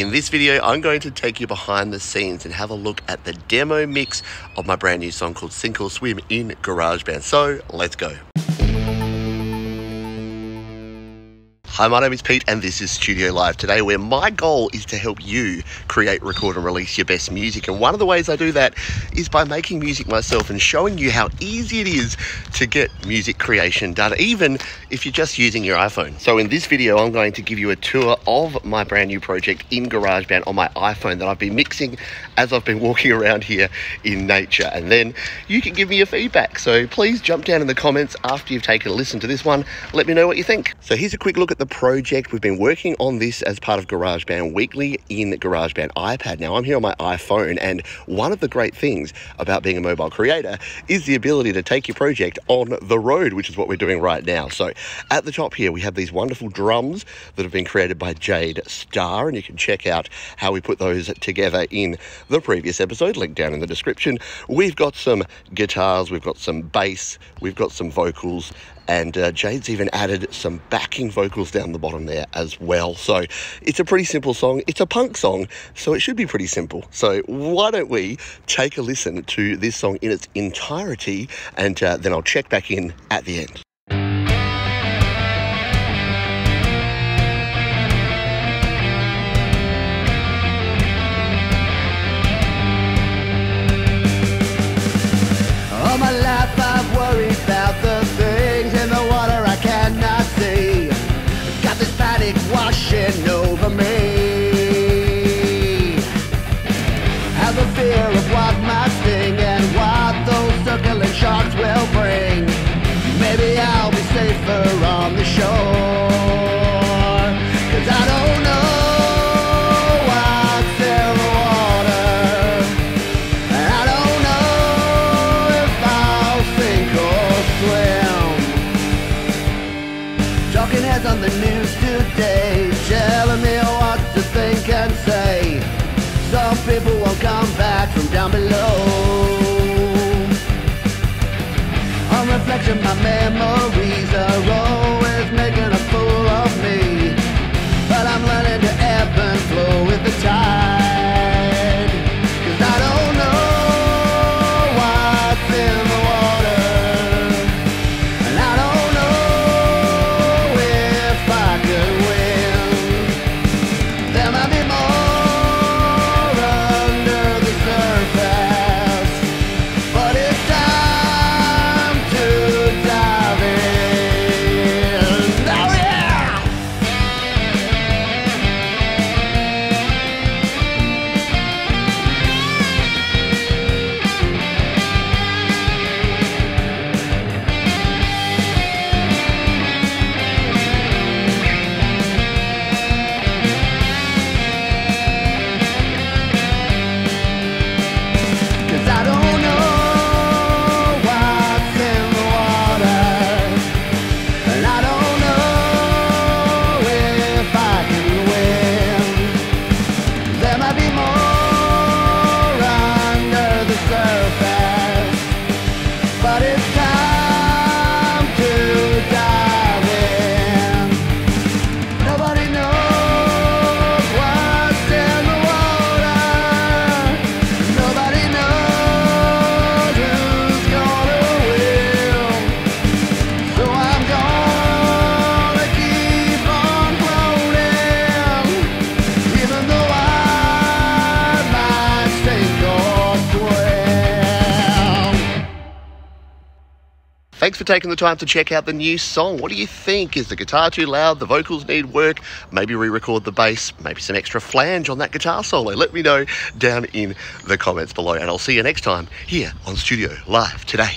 In this video, I'm going to take you behind the scenes and have a look at the demo mix of my brand new song called Sink or Swim in GarageBand. So let's go. Hi, my name is Pete, and this is Studio Live today, where my goal is to help you create, record, and release your best music. And one of the ways I do that is by making music myself and showing you how easy it is to get music creation done, even if you're just using your iPhone. So, in this video, I'm going to give you a tour of my brand new project in GarageBand on my iPhone that I've been mixing as I've been walking around here in nature. And then you can give me your feedback. So, please jump down in the comments after you've taken a listen to this one. Let me know what you think. So, here's a quick look at the project. We've been working on this as part of GarageBand Weekly in GarageBand iPad. Now, I'm here on my iPhone, and one of the great things about being a mobile creator is the ability to take your project on the road, which is what we're doing right now. So, at the top here, we have these wonderful drums that have been created by Jade Star, and you can check out how we put those together in the previous episode, link down in the description. We've got some guitars, we've got some bass, we've got some vocals, and uh, Jade's even added some backing vocals down the bottom there as well. So it's a pretty simple song. It's a punk song, so it should be pretty simple. So why don't we take a listen to this song in its entirety, and uh, then I'll check back in at the end. Talking on the news today, telling me what to think and say. Some people won't come back from down below. On reflection, my memories are always Thanks for taking the time to check out the new song. What do you think? Is the guitar too loud? The vocals need work? Maybe re record the bass? Maybe some extra flange on that guitar solo? Let me know down in the comments below, and I'll see you next time here on Studio Live today.